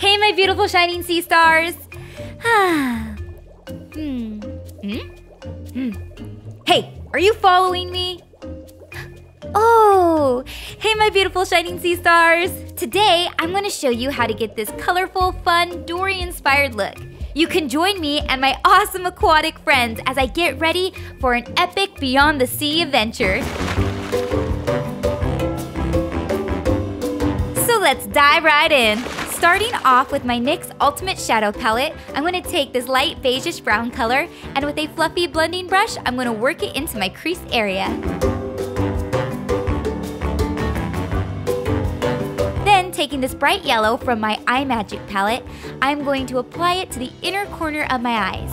Hey, my beautiful shining sea stars. hmm. Hmm? Hmm. Hey, are you following me? Oh, hey my beautiful shining sea stars. Today, I'm gonna show you how to get this colorful, fun, Dory-inspired look. You can join me and my awesome aquatic friends as I get ready for an epic Beyond the Sea adventure. So let's dive right in. Starting off with my NYX Ultimate Shadow Palette, I'm going to take this light beigeish brown color and with a fluffy blending brush, I'm going to work it into my crease area. Then, taking this bright yellow from my Imagic palette, I'm going to apply it to the inner corner of my eyes.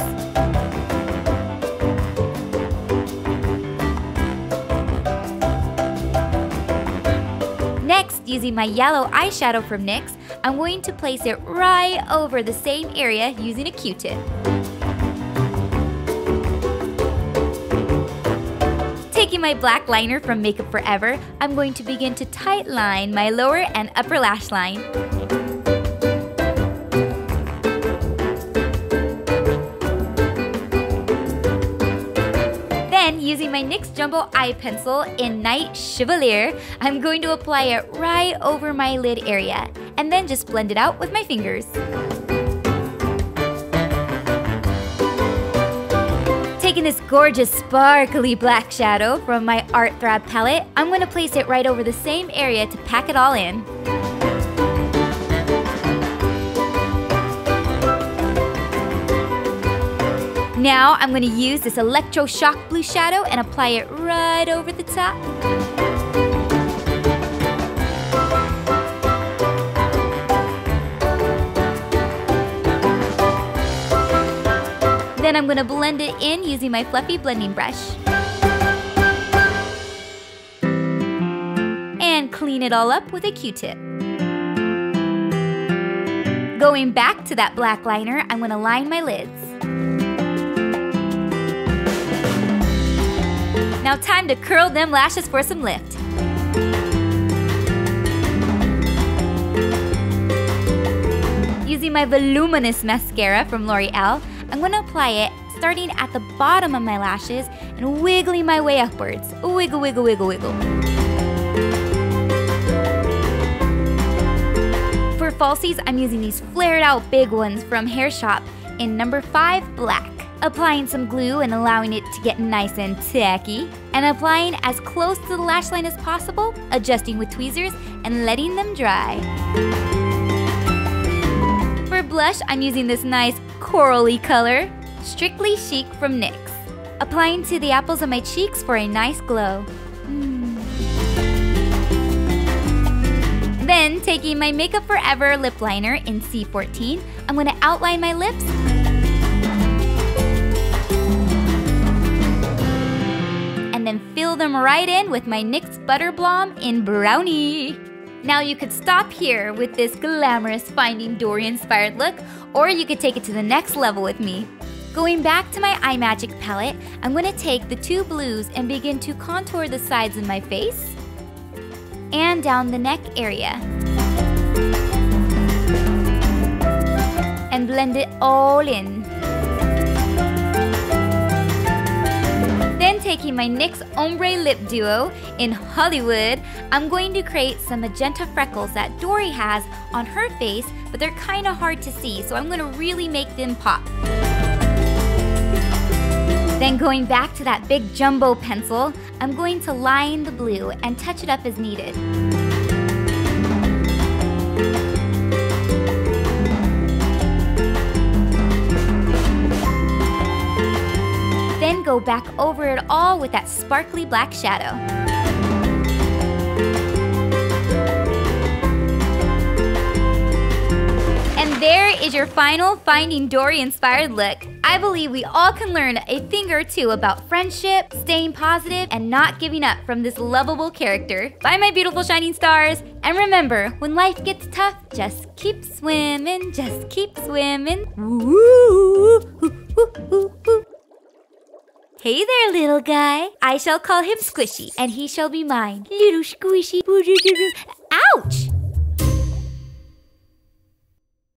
Next, using my yellow eyeshadow from NYX, I'm going to place it right over the same area using a Q-tip. Taking my black liner from Makeup Forever, I'm going to begin to tight line my lower and upper lash line. My NYX Jumbo Eye Pencil in Night Chevalier, I'm going to apply it right over my lid area, and then just blend it out with my fingers. Taking this gorgeous sparkly black shadow from my Art Throb palette, I'm going to place it right over the same area to pack it all in. Now I'm going to use this Electro Shock Blue shadow and apply it right over the top. Then I'm going to blend it in using my fluffy blending brush. And clean it all up with a Q-tip. Going back to that black liner, I'm going to line my lids. Now time to curl them lashes for some lift. Using my voluminous mascara from L'Oreal, I'm going to apply it starting at the bottom of my lashes and wiggling my way upwards. Wiggle, wiggle, wiggle, wiggle. For falsies, I'm using these flared out big ones from Hair Shop in number 5 black applying some glue and allowing it to get nice and tacky, and applying as close to the lash line as possible, adjusting with tweezers, and letting them dry. For blush, I'm using this nice corally color, Strictly Chic from NYX, applying to the apples of my cheeks for a nice glow. Then, taking my Makeup Forever lip liner in C14, I'm going to outline my lips then fill them right in with my NYX Butter Blom in Brownie. Now you could stop here with this glamorous Finding Dory inspired look, or you could take it to the next level with me. Going back to my Eye Magic palette, I'm going to take the two blues and begin to contour the sides of my face and down the neck area. And blend it all in. Taking my NYX Ombre Lip Duo in Hollywood, I'm going to create some magenta freckles that Dory has on her face, but they're kind of hard to see, so I'm going to really make them pop. Then going back to that big jumbo pencil, I'm going to line the blue and touch it up as needed. Back over it all with that sparkly black shadow. And there is your final Finding Dory inspired look. I believe we all can learn a thing or two about friendship, staying positive, and not giving up from this lovable character. Bye, my beautiful shining stars. And remember, when life gets tough, just keep swimming, just keep swimming. Woo! Hey there, little guy. I shall call him Squishy, and he shall be mine. Little squishy.